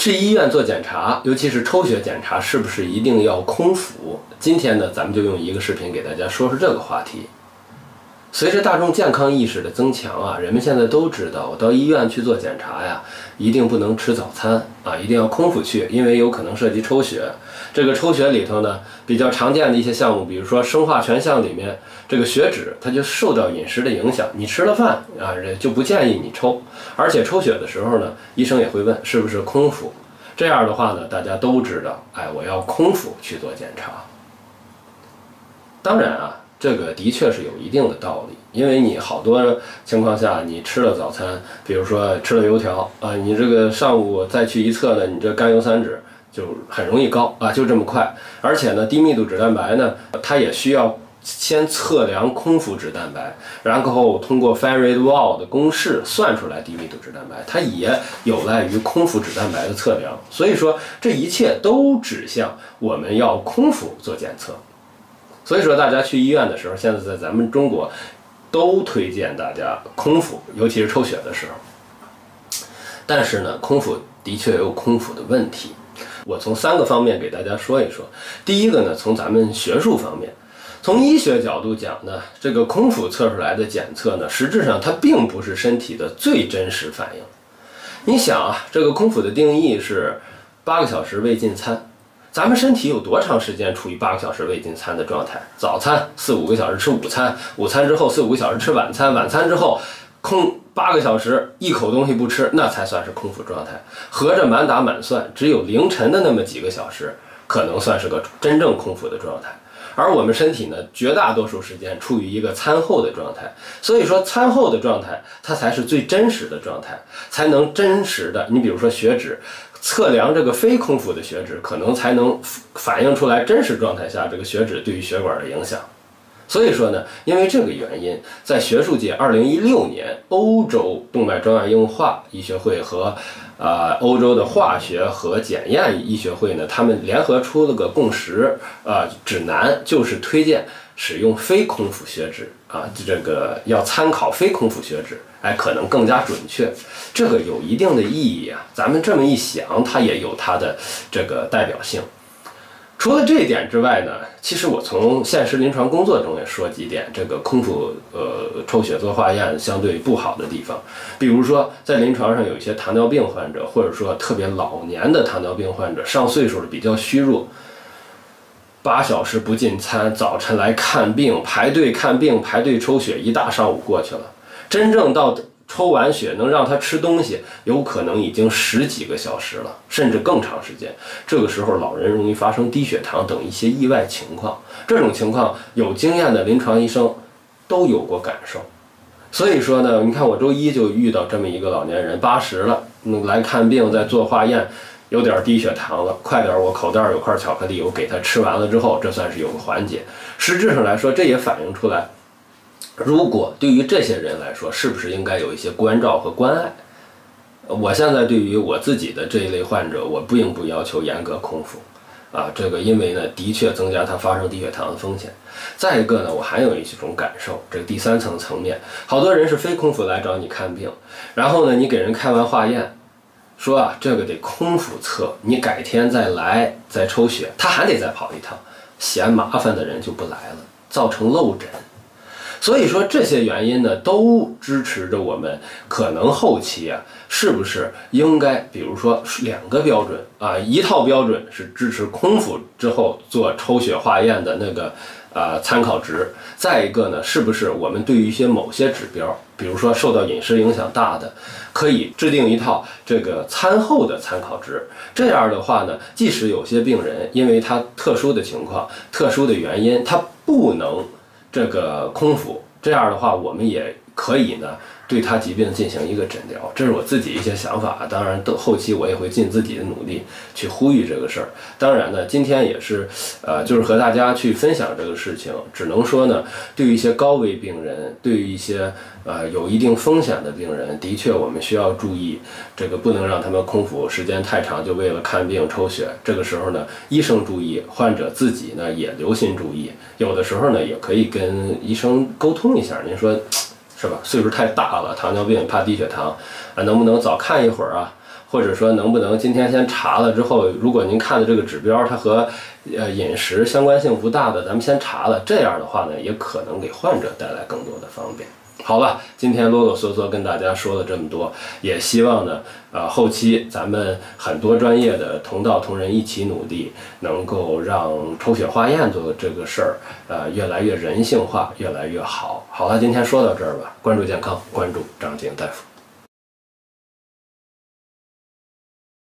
去医院做检查，尤其是抽血检查，是不是一定要空腹？今天呢，咱们就用一个视频给大家说说这个话题。随着大众健康意识的增强啊，人们现在都知道，我到医院去做检查呀，一定不能吃早餐啊，一定要空腹去，因为有可能涉及抽血。这个抽血里头呢，比较常见的一些项目，比如说生化全项里面，这个血脂它就受到饮食的影响，你吃了饭啊，人就不建议你抽。而且抽血的时候呢，医生也会问是不是空腹。这样的话呢，大家都知道，哎，我要空腹去做检查。当然啊。这个的确是有一定的道理，因为你好多情况下，你吃了早餐，比如说吃了油条啊，你这个上午再去一测呢，你这甘油三酯就很容易高啊，就这么快。而且呢，低密度脂蛋白呢，它也需要先测量空腹脂蛋白，然后通过 Faried-Wall 的公式算出来低密度脂蛋白，它也有赖于空腹脂蛋白的测量。所以说，这一切都指向我们要空腹做检测。所以说，大家去医院的时候，现在在咱们中国，都推荐大家空腹，尤其是抽血的时候。但是呢，空腹的确有空腹的问题。我从三个方面给大家说一说。第一个呢，从咱们学术方面，从医学角度讲呢，这个空腹测出来的检测呢，实质上它并不是身体的最真实反应。你想啊，这个空腹的定义是八个小时未进餐。咱们身体有多长时间处于八个小时未进餐的状态？早餐四五个小时吃午餐，午餐之后四五个小时吃晚餐，晚餐之后空八个小时一口东西不吃，那才算是空腹状态。合着满打满算，只有凌晨的那么几个小时，可能算是个真正空腹的状态。而我们身体呢，绝大多数时间处于一个餐后的状态。所以说，餐后的状态它才是最真实的状态，才能真实的。你比如说血脂。测量这个非空腹的血脂，可能才能反映出来真实状态下这个血脂对于血管的影响。所以说呢，因为这个原因，在学术界，二零一六年欧洲动脉粥样硬化医学会和啊欧洲的化学和检验医学会呢，他们联合出了个共识啊指南，就是推荐使用非空腹血脂啊，这个要参考非空腹血脂。哎，可能更加准确，这个有一定的意义啊。咱们这么一想，它也有它的这个代表性。除了这一点之外呢，其实我从现实临床工作中也说几点这个空腹呃抽血做化验相对不好的地方。比如说，在临床上有一些糖尿病患者，或者说特别老年的糖尿病患者，上岁数的比较虚弱，八小时不进餐，早晨来看病，排队看病，排队抽血，一大上午过去了。真正到抽完血能让他吃东西，有可能已经十几个小时了，甚至更长时间。这个时候，老人容易发生低血糖等一些意外情况。这种情况，有经验的临床医生都有过感受。所以说呢，你看我周一就遇到这么一个老年人，八十了，来看病，在做化验，有点低血糖了。快点，我口袋有块巧克力，我给他吃完了之后，这算是有个缓解。实质上来说，这也反映出来。如果对于这些人来说，是不是应该有一些关照和关爱？我现在对于我自己的这一类患者，我并不要求严格空腹，啊，这个因为呢，的确增加他发生低血糖的风险。再一个呢，我还有一种感受，这个第三层层面，好多人是非空腹来找你看病，然后呢，你给人开完化验，说啊，这个得空腹测，你改天再来再抽血，他还得再跑一趟，嫌麻烦的人就不来了，造成漏诊。所以说这些原因呢，都支持着我们可能后期啊，是不是应该，比如说两个标准啊，一套标准是支持空腹之后做抽血化验的那个呃参考值，再一个呢，是不是我们对于一些某些指标，比如说受到饮食影响大的，可以制定一套这个餐后的参考值？这样的话呢，即使有些病人因为他特殊的情况、特殊的原因，他不能。这个空腹，这样的话，我们也可以呢。对他疾病进行一个诊疗，这是我自己一些想法。当然，后期我也会尽自己的努力去呼吁这个事儿。当然呢，今天也是，呃，就是和大家去分享这个事情。只能说呢，对于一些高危病人，对于一些呃有一定风险的病人，的确我们需要注意，这个不能让他们空腹时间太长，就为了看病抽血。这个时候呢，医生注意，患者自己呢也留心注意。有的时候呢，也可以跟医生沟通一下。您说。是吧？岁数太大了，糖尿病怕低血糖，啊，能不能早看一会儿啊？或者说能不能今天先查了之后，如果您看的这个指标它和呃饮食相关性不大的，咱们先查了，这样的话呢，也可能给患者带来更多的方便。好吧，今天啰啰嗦嗦跟大家说了这么多，也希望呢，呃，后期咱们很多专业的同道同仁一起努力，能够让抽血化验做这个事儿，呃，越来越人性化，越来越好。好了，今天说到这儿吧，关注健康，关注张静大夫。